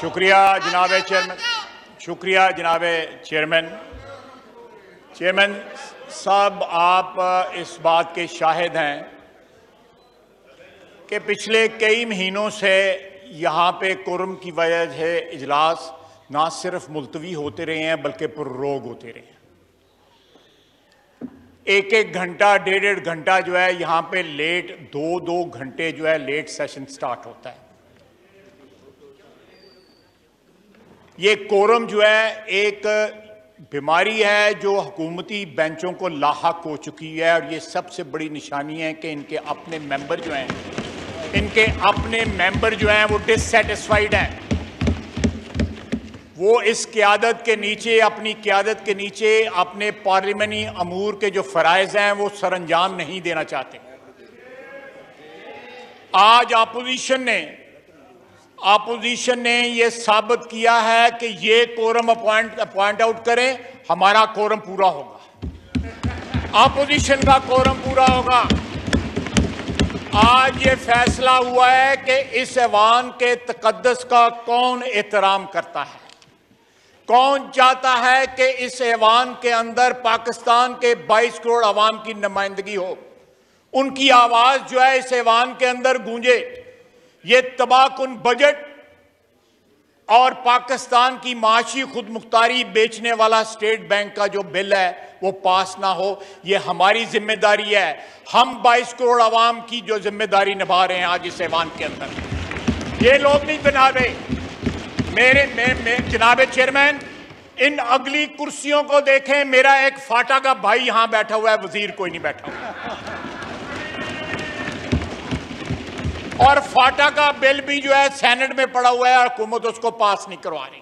शुक्रिया जनाब चेयरमैन। शुक्रिया जनाब चेयरमैन। चेयरमैन साहब आप इस बात के शाहिद हैं कि पिछले कई महीनों से यहाँ पे कुरम की वजह से इजलास ना सिर्फ़ मुलतवी होते रहे हैं बल्कि पुर्रोग होते रहे हैं। एक एक घंटा डेढ़ डेढ़ घंटा जो है यहाँ पे लेट दो दो घंटे जो है लेट सेशन स्टार्ट होता है। ये कोरम जो है एक बीमारी है जो हुकूमती बेंचों को लाक हो चुकी है और ये सबसे बड़ी निशानी है कि इनके अपने मेंबर जो हैं, इनके अपने मेंबर जो हैं वो डिससेटिस्फाइड हैं। वो इस क्यादत के नीचे, अपनी क्यादत के नीचे, अपने पार्लियामानी अमूर के जो फ़राइज हैं, वो सर अंजाम नहीं देना चाहते। आज अपोजिशन ने अपोजिशन ने यह साबित किया है कि ये कोरम अपॉइंट अपॉइंट आउट करें, हमारा कोरम पूरा होगा। अपोजिशन का कोरम पूरा होगा। आज ये फैसला हुआ है कि इस ऐवान के तकदस का कौन एहतराम करता है? कौन चाहता है कि इस ऐवान के अंदर पाकिस्तान के 22 करोड़ आवाम की नुमाइंदगी हो? उनकी आवाज़ जो है इस ऐवान के अंदर गूंजे। ये तबाहकुन बजट और पाकिस्तान की माशी खुद मुख्तारी बेचने वाला स्टेट बैंक का जो बिल है, वो पास ना हो। ये हमारी ज़िम्मेदारी है। हम 22 करोड़ आवाम की जो ज़िम्मेदारी निभा रहे हैं आज इस ऐवान के अंदर। ये लोग नहीं बना रहे। मेरे मैं, मैं जनाब चेयरमैन इन अगली कुर्सियों को देखें मेरा एक फाटा का भाई यहाँ बैठा हुआ है वज़ीर कोई नहीं बैठा हुआ। और फाटा का बिल भी जो है सेनेट में पड़ा हुआ है और हुकूमत उसको पास नहीं करवा रही।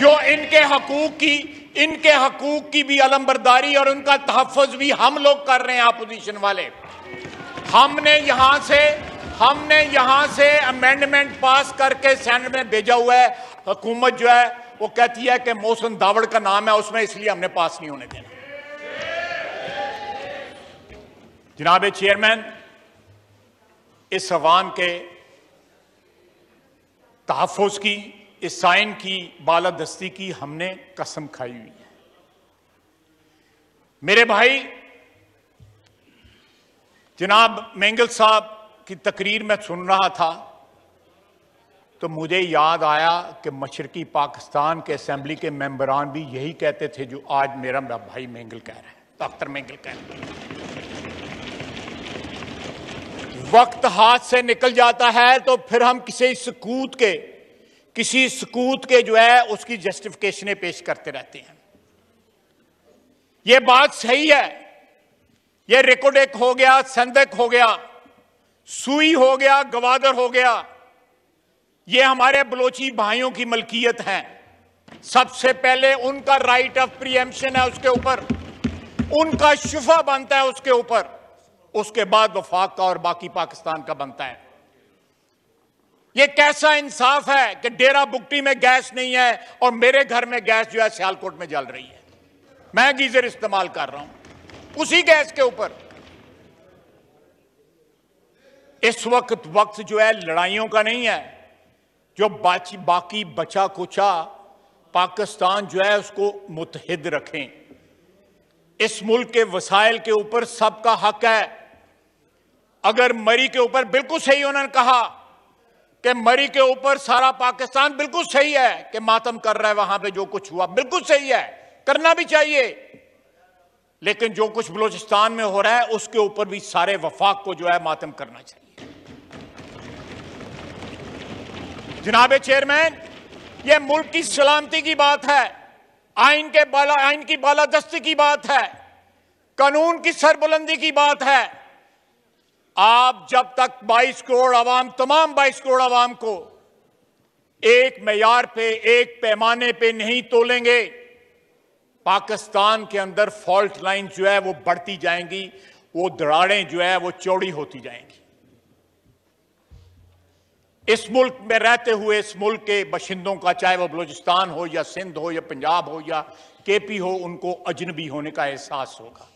जो इनके हकूक की इनके हकूक की भी अलमबरदारी और उनका तहफ़ भी हम लोग कर रहे हैं अपोजिशन वाले। हमने यहाँ से हमने यहाँ से अमेंडमेंट पास करके सेनेट में भेजा हुआ है। हुकूमत जो है, वो कहती है कि मोहसन दावड़ का नाम है, उसमें इसलिए हमने पास नहीं होने देना जनाब चेयरमैन इस अवान के तहफ़ की, इस साइन की, बालादस्ती की हमने कसम खाई हुई है। मेरे भाई, जनाब मेंगल साहब की तकरीर में सुन रहा था तो मुझे याद आया कि मशरकी पाकिस्तान के असम्बली के मेंबरान भी यही कहते थे जो आज मेरा भाई मेंगल कह रहा है, डॉक्टर मेंगल कह रहे हैं। वक्त हाथ से निकल जाता है तो फिर हम किसी सकूत के, किसी सकूत के जो है उसकी जस्टिफिकेशनें पेश करते रहते हैं। यह बात सही है। यह रिकोडेक हो गया संदक हो गया। सुई हो गया, गवादर हो गया। ये हमारे बलोची भाइयों की मलकियत है। सबसे पहले उनका राइट ऑफ़ प्रियमशन है उसके ऊपर। उनका शुफा बनता है उसके ऊपर। उसके बाद वफाक का और बाकी पाकिस्तान का बनता है। यह कैसा इंसाफ है कि डेरा बुकटी में गैस नहीं है और मेरे घर में गैस जो है सियालकोट में जल रही है। मैं गीजर इस्तेमाल कर रहा हूँ। उसी गैस के ऊपर। इस वक्त वक्त जो है लड़ाइयों का नहीं है। जो बाकी बाकी बचा कुचा पाकिस्तान जो है उसको मुतहद रखें। इस मुल्क के वसाइल के ऊपर सबका हक है। अगर मरी के ऊपर बिल्कुल सही उन्होंने कहा कि मरी के ऊपर सारा पाकिस्तान बिल्कुल सही है कि मातम कर रहा है वहाँ पे जो कुछ हुआ, बिल्कुल सही है। करना भी चाहिए। लेकिन जो कुछ बलोचिस्तान में हो रहा है, उसके ऊपर भी सारे वफाक को जो है मातम करना चाहिए। जनाब चेयरमैन, ये मुल्क की सलामती की बात है, आइन के बाला, आइन की बालादस्ती की बात है, कानून की सरबुलंदी की बात है। आप जब तक 22 करोड़ आवाम, तमाम 22 करोड़ आवाम को एक मैार पे, एक पैमाने पे नहीं तोलेंगे, पाकिस्तान के अंदर फॉल्ट लाइन जो है वो बढ़ती जाएँगी, वो दराड़ें जो है वो चौड़ी होती जाएँगी। इस मुल्क में रहते हुए, इस मुल्क के बशिंदों का, चाहे वो बलूचिस्तान हो या सिंध हो या पंजाब हो या केपी हो, उनको अजनबी होने का एहसास होगा।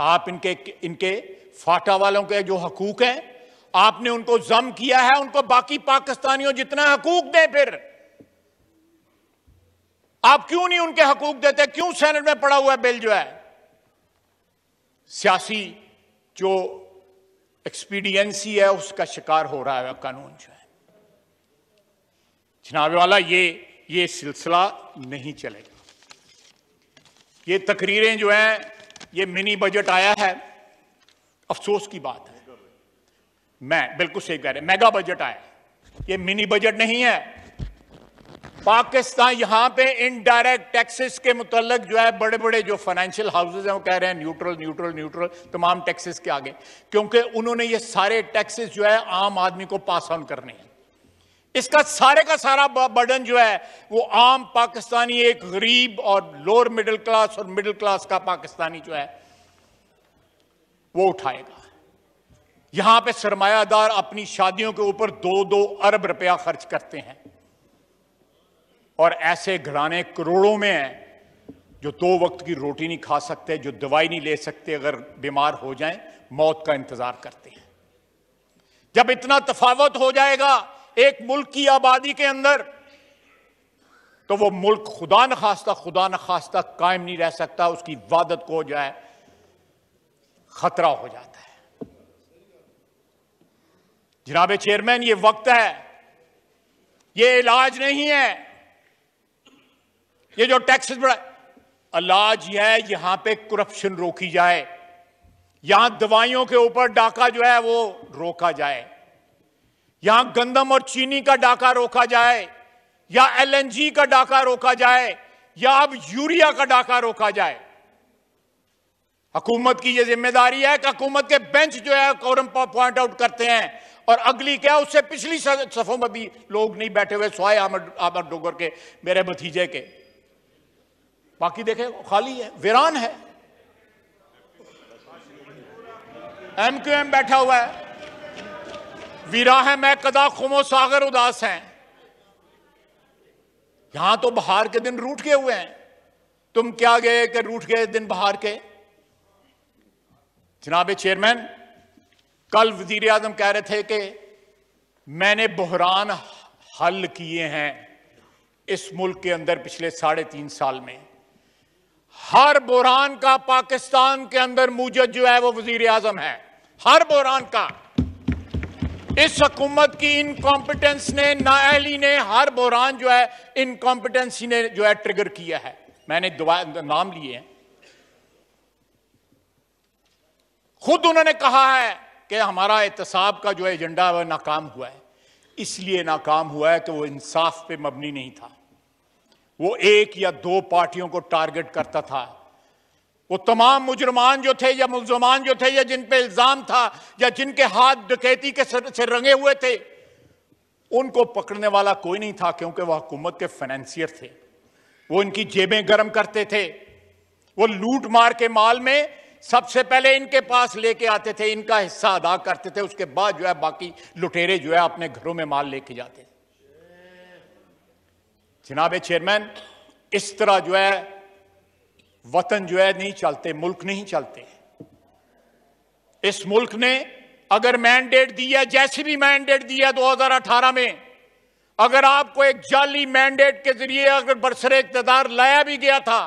आप इनके इनके फाटा वालों के जो हकूक हैं, आपने उनको जम किया है, उनको बाकी पाकिस्तानियों जितना हकूक दे फिर। आप क्यों नहीं उनके हकूक देते? क्यों सेनेट में पड़ा हुआ बिल जो है? सियासी जो एक्सपीडियंसी है, उसका शिकार हो रहा है, कानून जो है। जनाब वाला, ये ये सिलसिला नहीं चलेगा। ये तकरीरें जो हैं, ये मिनी बजट आया है। अफसोस की बात है। मैं, बिल्कुल सही कह रहे मेगा बजट आया ये मिनी बजट नहीं है पाकिस्तान यहाँ पे इनडायरेक्ट टैक्सेस के मुतलक जो है बड़े बड़े जो फाइनेंशियल हाउसेज हैं, वो कह रहे हैं न्यूट्रल न्यूट्रल न्यूट्रल तमाम टैक्सेस के आगे। क्योंकि उन्होंने ये सारे टैक्सेस जो है, आम आदमी को पास ऑन करने हैं। इसका सारे का सारा बर्डन जो है, वो आम पाकिस्तानी, एक गरीब और लोअर मिडिल क्लास और मिडिल क्लास का पाकिस्तानी जो है, वो उठाएगा। यहाँ पे सरमायादार अपनी शादियों के ऊपर दो दो अरब रुपया खर्च करते हैं। और ऐसे घराने करोड़ों में हैं जो दो वक्त की रोटी नहीं खा सकते, जो दवाई नहीं ले सकते, अगर बीमार हो जाएँ, मौत का इंतज़ार करते हैं। जब इतना तफावत हो जाएगा एक मुल्क की आबादी के अंदर तो वो मुल्क खुदा न खास्ता, खुदा न खास्ता कायम नहीं रह सकता, उसकी इबादत को है खतरा हो जाता है। जनाब चेयरमैन, ये वक्त है, ये इलाज नहीं है ये जो टैक्सेस बढ़ा इलाज है, यहाँ पे करप्शन रोकी जाए। यहाँ दवाइयों के ऊपर डाका जो है, वो रोका जाए। यहाँ गंदम और चीनी का डाका रोका जाए, या एलएनजी का डाका रोका जाए, या अब यूरिया का डाका रोका जाए। हुकूमत की यह ज़िम्मेदारी है कि हुकूमत के बेंच जो है कौरम पॉइंट आउट करते हैं। और अगली क्या, उससे पिछली सफों में भी लोग नहीं बैठे हुए आमद आमद डोगर के, मेरे भतीजे के। बाकी देखे, खाली है, वीरान है। एम क्यू एम बैठा हुआ है। वीरा है, मैं कदा खुमो सागर उदास हैं। यहाँ तो बहार के दिन रूठ गए हुए हैं। तुम क्या गए कि रूठ गए दिन बहार के? जनाब चेयरमैन, कल वज़ीर आज़म कह रहे थे कि मैंने बहरान हल किए हैं इस मुल्क के अंदर पिछले साढ़े तीन साल में। हर बुरहान का पाकिस्तान के अंदर मूजद जो है वो वज़ीर आज़म है। हर बुरहान का। इस हुकूमत की इनकॉम्पिटेंस ने नाअहली ने, हर बुरहान जो है इनकॉम्पिटेंसी ने जो है ट्रिगर किया है। मैंने नाम लिए हैं। खुद उन्होंने कहा है कि हमारा एहतसाब का जो एजेंडा है वह नाकाम हुआ है। इसलिए नाकाम हुआ है कि वो इंसाफ पे मबनी नहीं था। वो एक या दो पार्टियों को टारगेट करता था। वो तमाम मुजरमान जो थे या मुलजमान जो थे या जिन पे इल्ज़ाम था या जिनके हाथ डकैती के से रंगे हुए थे, उनको पकड़ने वाला कोई नहीं था क्योंकि वह हुकूमत के फाइनेंसियर थे। वो इनकी जेबें गर्म करते थे। वो लूट मार के माल में सबसे पहले इनके पास लेके आते थे, इनका हिस्सा अदा करते थे, उसके बाद जो है बाकी लुटेरे जो है अपने घरों में माल लेके जाते जनाब चेयरमैन, इस तरह जो है, वतन जो है नहीं चलते, मुल्क नहीं चलते। इस मुल्क ने अगर मैंडेट दिया जैसे भी मैंडेट दिया 2018 में, अगर आपको एक जाली मैंडेट के ज़रिए अगर बरसरे इकतदार लाया भी गया था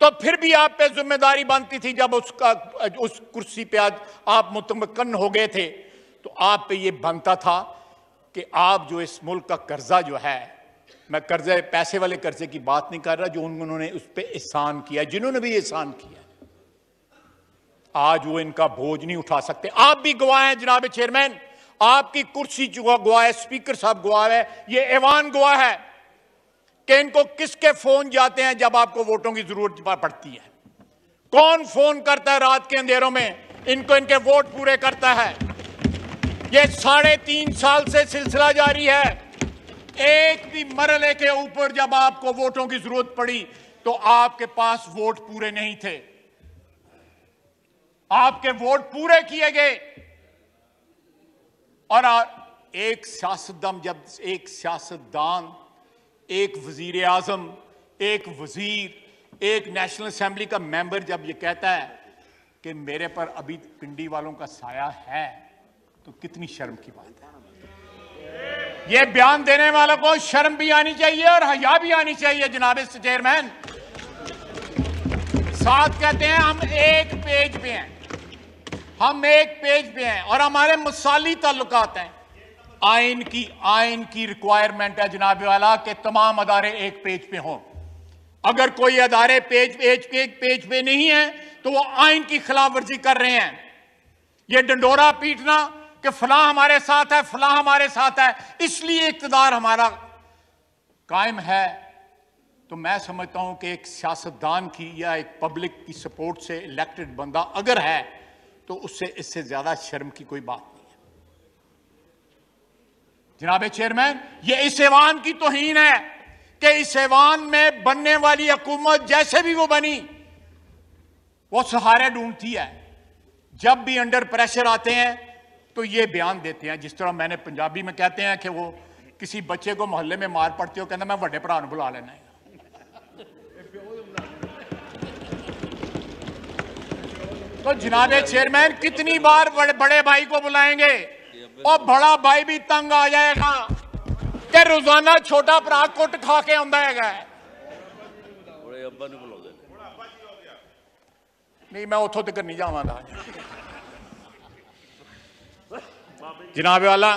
तो फिर भी आप पे ज़िम्मेदारी बनती थी जब उसका, उस कुर्सी पे आज आप मुतमकन हो गए थे। तो आप पे ये बनता था कि आप जो इस मुल्क का कर्जा जो है मैं कर्जे, पैसे वाले कर्जे की बात नहीं कर रहा जो उन्होंने उस पर एहसान किया जिन्होंने भी एहसान किया आज वो इनका बोझ नहीं उठा सकते। आप भी गवाह हैं, जनाब चेयरमैन। आपकी कुर्सी गवाह है स्पीकर साहब गवाह है। ये ऐवान गवाह है कि इनको किसके फ़ोन जाते हैं जब आपको वोटों की ज़रूरत पड़ती है? कौन फ़ोन करता है रात के अंधेरों में? इनको इनके वोट पूरे करता है। ये साढ़े तीन साल से सिलसिला जारी है। एक भी मरले के ऊपर जब आपको वोटों की ज़रूरत पड़ी तो आपके पास वोट पूरे नहीं थे। आपके वोट पूरे किए गए। और एक सियासतदम जब, एक सियासतदान, एक वज़ीर आज़म एक वज़ीर, एक नेशनल असेंबली का मेंबर जब ये कहता है कि मेरे पर अभी पिंडी वालों का साया है तो कितनी शर्म की बात है। ये बयान देने वालों को शर्म भी आनी चाहिए और हया भी आनी चाहिए, जनाब चेयरमैन साथ कहते हैं, हम एक पेज पे हैं। हम एक पेज पे हैं और हमारे मसाली ताल्लुकात हैं। आइन की आइन की रिक्वायरमेंट है, जनाब वाला, के तमाम अदारे एक पेज पे हों। अगर कोई अदारे पेज पेज पे पेज पे नहीं है तो वो आइन की खिलाफ वर्जी कर रहे हैं। ये डंडोरा पीटना कि फला हमारे साथ है, फला हमारे साथ है, इसलिए इकतदार हमारा कायम है। तो मैं समझता हूँ कि एक सियासतदान की या एक पब्लिक की सपोर्ट से इलेक्टेड बंदा अगर है तो उससे इससे ज़्यादा शर्म की कोई बात नहीं है। जनाब चेयरमैन, ये इस ऐवान की तोहीन है कि इस ऐवान में बनने वाली हुकूमत जैसे भी वो बनी, वो सहारे ढूंढती है। जब भी अंडर प्रेशर आते हैं तो ये बयान देते हैं जिस तरह मैंने पंजाबी में कहते हैं कि वो किसी बच्चे को मोहल्ले में मार पड़ते हो कहना मैं बड़े भरा बुला लेना है। तो जनाबे चेयरमैन कितनी बार बड़े, बड़े भाई को बुलाएँगे? और बड़ा भाई भी तंग आ जाएगा कि रोज़ाना छोटा भरा कुट खा के आंदा है नहीं मैं उतों तक नहीं जावागा जनाब वाला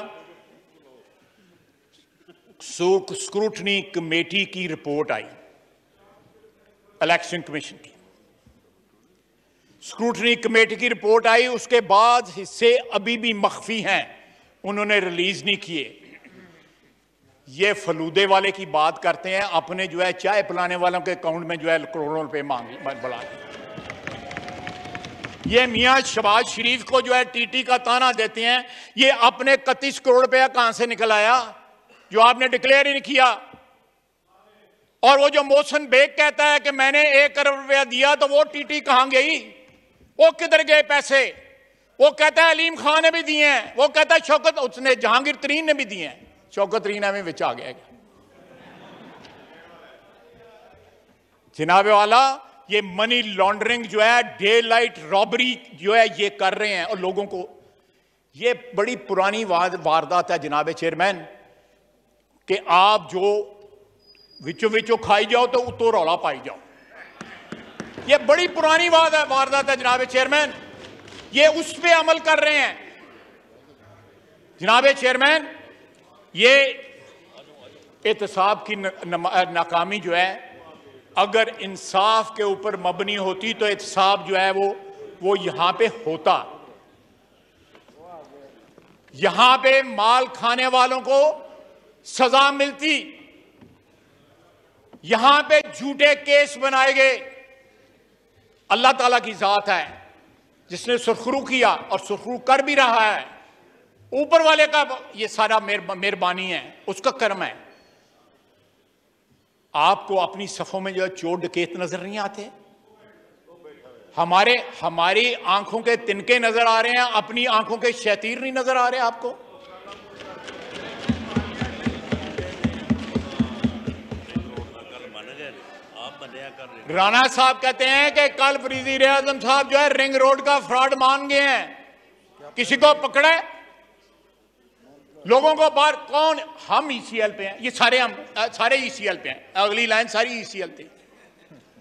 स्क्रूटनी कमेटी की रिपोर्ट आई इलेक्शन कमीशन की। स्क्रूटनी कमेटी की रिपोर्ट आई, उसके बाद हिस्से अभी भी मख्फी हैं, उन्होंने रिलीज़ नहीं किए। ये फलूदे वाले की बात करते हैं, अपने जो है चाय पिलाने वालों के अकाउंट में जो है करोड़ों रुपए मांग बढ़ा ये मियाँ शबाज शरीफ को जो है टीटी का ताना देते हैं। ये अपने इकतीस करोड़ रुपया कहाँ से निकल आया? जो आपने डिक्लेयर ही नहीं किया। और वो जो मोशन बेग कहता है कि मैंने एक करोड़ रुपया दिया तो वो टीटी कहाँ गई? वो किधर गए पैसे? वो कहता है अलीम खान ने भी दिए हैं। वो कहता है शौकत उसने जहांगीर तरीन ने भी दिए हैं। शौकत तरीन में बिच आ गया। जनाबे वाला ये मनी लॉन्ड्रिंग जो है डे लाइट रॉबरी जो है, ये कर रहे हैं और लोगों को। ये बड़ी पुरानी वारदात है जनाब चेयरमैन कि आप जो विचो विचो खाई जाओ तो उतो रौला पाई जाओ। ये बड़ी पुरानी है वारदात है जनाब चेयरमैन ये उस पर अमल कर रहे हैं। जनाब चेयरमैन ये एहतसाब की नाकामी जो है अगर इंसाफ के ऊपर मबनी होती तो एहतसाब जो है वो वो यहाँ पे होता। यहाँ पे माल खाने वालों को सजा मिलती। यहाँ पे झूठे केस बनाए गए। अल्लाह ताला की ज़ात है, जिसने सुरखरू किया और सुरखरू कर भी रहा है। ऊपर वाले का ये सारा मेहरबानी है, उसका कर्म है। आपको अपनी सफ़ों में जो है चोर डकेत नज़र नहीं आते? हमारे, हमारी आँखों के तिनके नज़र आ रहे हैं, अपनी आँखों के शैतीर नहीं नज़र आ रहे आपको? राणा साहब कहते हैं कि कल वज़ीर आज़म साहब जो है रिंग रोड का फ्रॉड मान गए हैं। किसी को पकड़े लोगों को बाहर कौन हम ईसीएल पे हैं? ये सारे हम सारे ईसीएल पे हैं। अगली लाइन सारी ईसीएल थी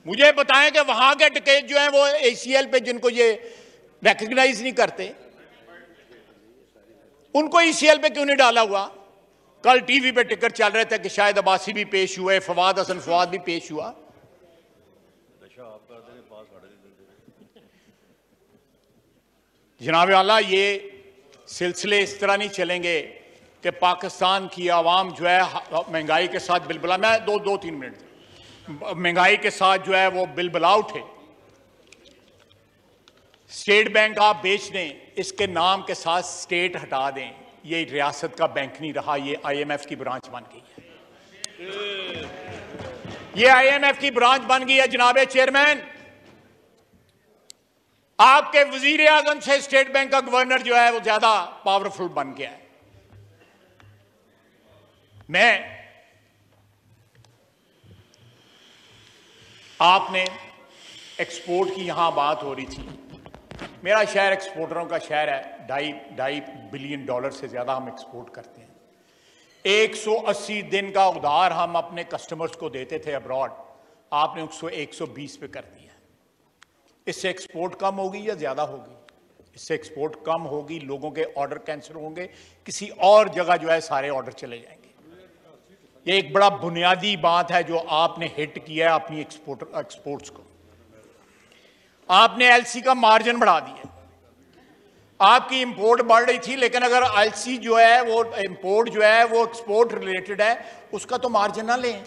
मुझे बताएँ कि वहाँ के टिकट जो है वो एसीएल पे जिनको ये रिकग्नाइज नहीं करते। उनको ईसीएल पे क्यों नहीं डाला हुआ? कल टीवी पे टिकट चल रहे थे कि शायद अबासी भी पेश हुए, फवाद, हसन फवाद भी पेश हुआ। जनाब आला ये सिलसिले इस तरह नहीं चलेंगे। कि पाकिस्तान की आवाम जो है महँगाई के साथ बिलबला। मैं दो दो, तीन मिनट। महँगाई के साथ जो है वो बिलबला उठे। स्टेट बैंक आप बेच दें, इसके नाम के साथ स्टेट हटा दें। ये रियासत का बैंक नहीं रहा, ये आईएमएफ की ब्रांच बन गई है। ये आईएमएफ की ब्रांच बन गई है, जनाब चेयरमैन। आपके वज़ीर आज़म से स्टेट बैंक का गवर्नर जो है, वो ज़्यादा पावरफुल बन गया है। मैं आपने एक्सपोर्ट की यहाँ बात हो रही थी। मेरा शहर एक्सपोर्टरों का शहर है, ढाई ढाई बिलियन डॉलर से ज़्यादा हम एक्सपोर्ट करते हैं। 180 दिन का उधार हम अपने कस्टमर्स को देते थे अब्रॉड आपने उसको 120 पे कर दिया। इससे एक्सपोर्ट कम होगी या ज़्यादा होगी? इससे एक्सपोर्ट कम होगी, लोगों के ऑर्डर कैंसिल होंगे, किसी और जगह जो है सारे ऑर्डर चले जाएँगे। ये एक बड़ा बुनियादी बात है जो आपने हिट किया है अपनी एक्सपोर्ट एक्सपोर्ट्स को। आपने एलसी का मार्जिन बढ़ा दिया आपकी इंपोर्ट बढ़ रही थी, लेकिन अगर एलसी जो है, वो इंपोर्ट जो है, वो एक्सपोर्ट रिलेटेड है, उसका तो मार्जिन ना लें।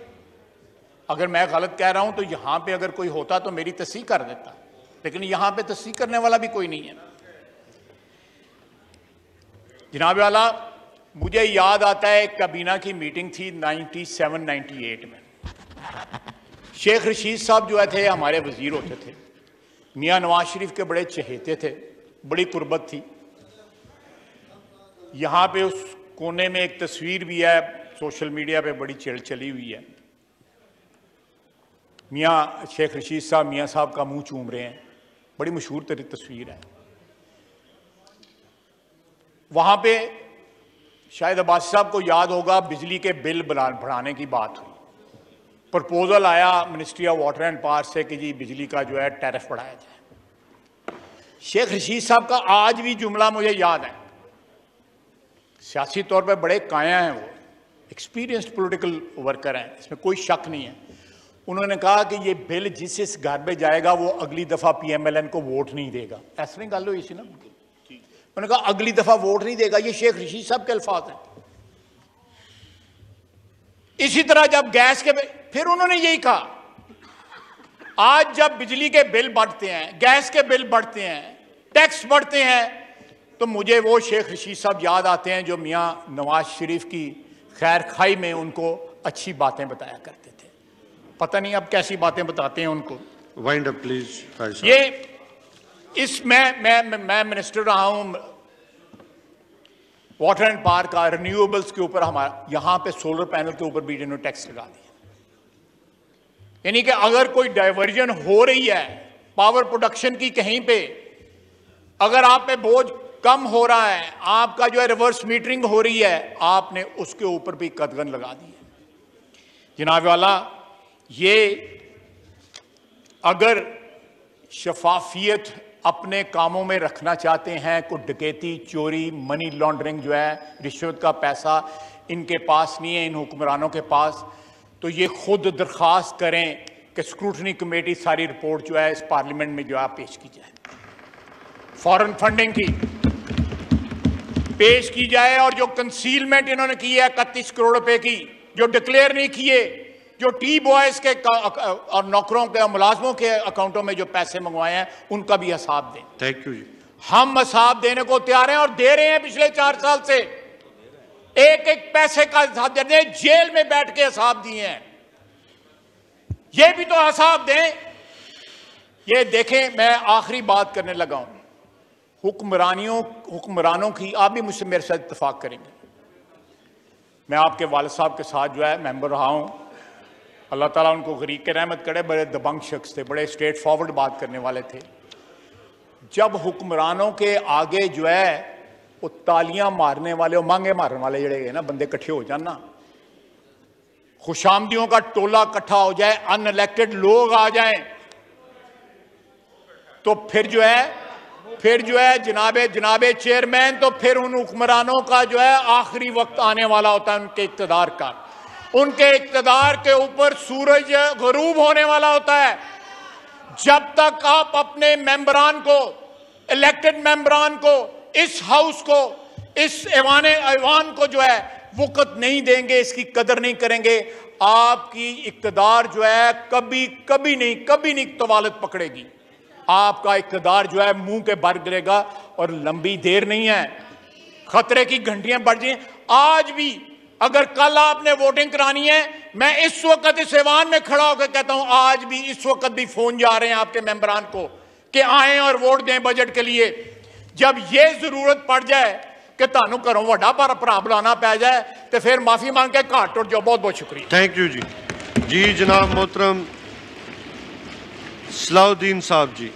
अगर मैं गलत कह रहा हूँ तो यहाँ पे अगर कोई होता तो मेरी तस्वीर कर देता। लेकिन यहाँ पे तस्वीर करने वाला भी कोई नहीं है। जनाब वाला मुझे याद आता है कबीना की मीटिंग थी 97 98 में। शेख रशीद साहब जो है थे, हमारे वज़ीर होते थे। मियाँ नवाज़ शरीफ के बड़े चहेते थे, बड़ी कुर्बत थी। यहाँ पे उस कोने में एक तस्वीर भी है, सोशल मीडिया पे बड़ी चिड़ चली हुई है। मियाँ शेख रशीद साहब, मियाँ साहब का मुँह चूम रहे हैं। बड़ी मशहूर तस्वीर है। वहाँ पे शायद अब्बास साहब को याद होगा, बिजली के बिल बढ़ाने की बात हुई। प्रपोजल आया ministry of water and power से कि जी बिजली का जो है टैरिफ बढ़ाया जाए। शेख रशीद साहब का आज भी जुमला मुझे याद है। सियासी तौर पर बड़े काया हैं वो। एक्सपीरियंस्ड पॉलिटिकल वर्कर हैं। इसमें कोई शक नहीं है। उन्होंने कहा कि ये बिल जिस इस घर में जाएगा, वो अगली दफ़ा पीएमएलएन को वोट नहीं देगा। ऐसा नहीं गल हुई थी ना उन्होंने कहा अगली दफ़ा वोट नहीं देगा ये शेख रशीद साहब के अल्फाज हैं। इसी तरह जब गैस के फिर उन्होंने यही कहा आज जब बिजली के बिल बढ़ते हैं गैस के बिल बढ़ते हैं टैक्स बढ़ते हैं तो मुझे वो शेख रशीद साहब याद आते हैं जो मियाँ नवाज़ शरीफ की खैर खाई में उनको अच्छी बातें बताया करते थे। पता नहीं अब कैसी बातें बताते हैं उनको। वाइंड अप प्लीज़ ये इस मैं मैं मैं मिनिस्टर रहा हूँ। वाटर एंड पावर का रिन्यूएबल्स के ऊपर हमारा, यहाँ पे सोलर पैनल के ऊपर भी इन्होंने टैक्स लगा दिया। यानी कि अगर कोई डाइवर्जन हो रही है पावर प्रोडक्शन की कहीं पे, अगर आप पे बोझ कम हो रहा है, आपका जो है रिवर्स मीटरिंग हो रही है, आपने उसके ऊपर भी कदगन लगा दी है। जनाब वाला, ये अगर शफाफियत अपने कामों में रखना चाहते हैं को डकैती, चोरी मनी लॉन्ड्रिंग जो है, रिश्वत का पैसा इनके पास नहीं है, इन हुक्मरानों के पास। तो ये खुद दरख्वास्त करें कि स्क्रूटनी कमेटी सारी रिपोर्ट जो है, इस पार्लियामेंट में जो है पेश की जाए। फॉरेन फंडिंग की पेश की जाए और जो कंसीलमेंट इन्होंने की है, इकतीस करोड़ रुपए की, जो डिक्लेयर नहीं किए जो टी बॉयज़ के और नौकरों के और मुलाजमों के अकाउंटों में जो पैसे मंगवाए हैं उनका भी हिसाब दें। थैंक यू जी। हम हिसाब देने को तैयार हैं और दे रहे हैं पिछले चार साल से। एक एक पैसे का हिसाब दे रहे जेल में बैठ के हिसाब दिए हैं। ये भी तो हिसाब दें। ये देखें मैं आखिरी बात करने लगा हूँ। हुक्मरानियों हुक्मरानों की आप भी मुझसे मेरे साथ इतफाक करेंगे। मैं आपके वाल साहब के साथ जो है मेंबर रहा हूँ। अल्लाह ताला उनको के रहमत करे, बड़े दबंग शख्स थे, बड़े स्ट्रेट फॉरवर्ड बात करने वाले थे। जब हुक्मरानों के आगे जो है, वो तालियाँ मारने वाले और मांगे मारने वाले जड़े ना, बंदे इकट्ठे हो जाना। खुशामदियों का टोला इकट्ठा हो जाए अनइलेक्टेड लोग आ जाए तो फिर जो है, फिर जो है, जनाबे जनाबे चेयरमैन तो फिर उन हुक्मरानों का जो है, आखिरी वक्त आने वाला होता है उनके इकतदार का। उनके इकतदार के ऊपर सूरज गरूब होने वाला होता है। जब तक आप अपने मेंबरान को इलेक्टेड मेंबरान को, इस हाउस को, इस ऐवान ऐवान को जो है, वक़्त नहीं देंगे, इसकी कदर नहीं करेंगे। आपकी इकतदार जो है, कभी कभी नहीं कभी नहीं तवालत पकड़ेगी। आपका इकतदार जो है, मुँह के भर गिरेगा और लंबी देर नहीं है। खतरे की घंटियाँ बढ़ जाए आज भी अगर कल आपने वोटिंग करानी है मैं इस वक्त इस ऐवान में खड़ा होकर कहता हूं आज भी इस वक्त भी फोन जा रहे हैं आपके मेंबरान को कि आए और वोट दें बजट के लिए जब ये जरूरत पड़ जाए कि ਤੁਹਾਨੂੰ ਘਰੋਂ ਵੱਡਾ ਪਰ ਭਰਾ ਬੁਲਾਣਾ ਪੈ ਜਾਏ ਤੇ ਫਿਰ ਮਾਫੀ ਮੰਗ ਕੇ ਘਾਟ ਟੁੱਟ ਜਾਓ ਬਹੁਤ ਬਹੁਤ ਸ਼ੁਕਰੀਆ थैंक यू जी जी जनाब मोहतरम सलाउद्दीन साहब जी